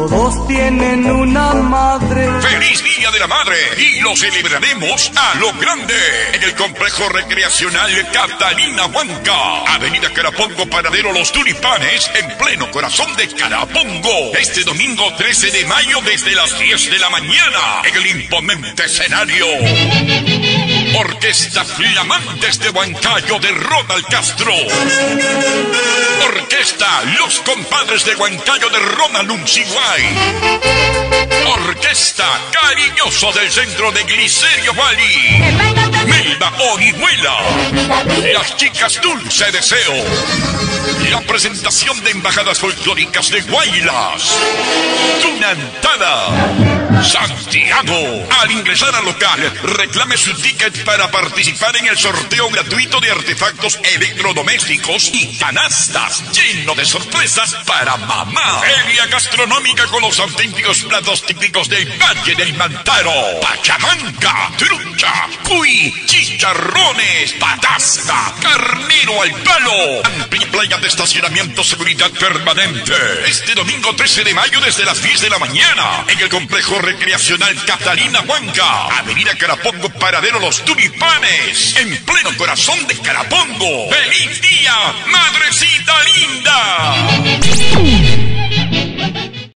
Todos tienen una madre. ¡Feliz Día de la Madre! Y lo celebraremos a lo grande en el complejo recreacional Catalina Huanca. Avenida Carapongo, Paradero Los Tulipanes, en pleno corazón de Carapongo. Este domingo 13 de mayo desde las 10 de la mañana en el imponente escenario. Orquesta Flamantes de Huancayo de Ronald Castro. Orquesta Los Compadres de Huancayo de Ronald Unciguay. Orquesta Cariñoso del Centro de Glicerio Valley. Melba Orihuela. Las chicas Dulce Deseo. La presentación de embajadas folclóricas de Guaylas. Tunantada. Al ingresar al local, reclame su ticket para participar en el sorteo gratuito de artefactos electrodomésticos y canastas lleno de sorpresas para mamá. Feria gastronómica con los auténticos platos típicos del Valle del Mantaro. Pachamanca, trucha, cuy, chicharrones, patasca, carnero al palo. Amplia playa de estacionamiento, seguridad permanente. Este domingo 13 de mayo desde las 10 de la mañana en el complejo recreacional Catalina Huanca. Avenida Carapongo, Paradero Los Tulipanes. En pleno corazón de Carapongo. ¡Feliz día, madrecita linda!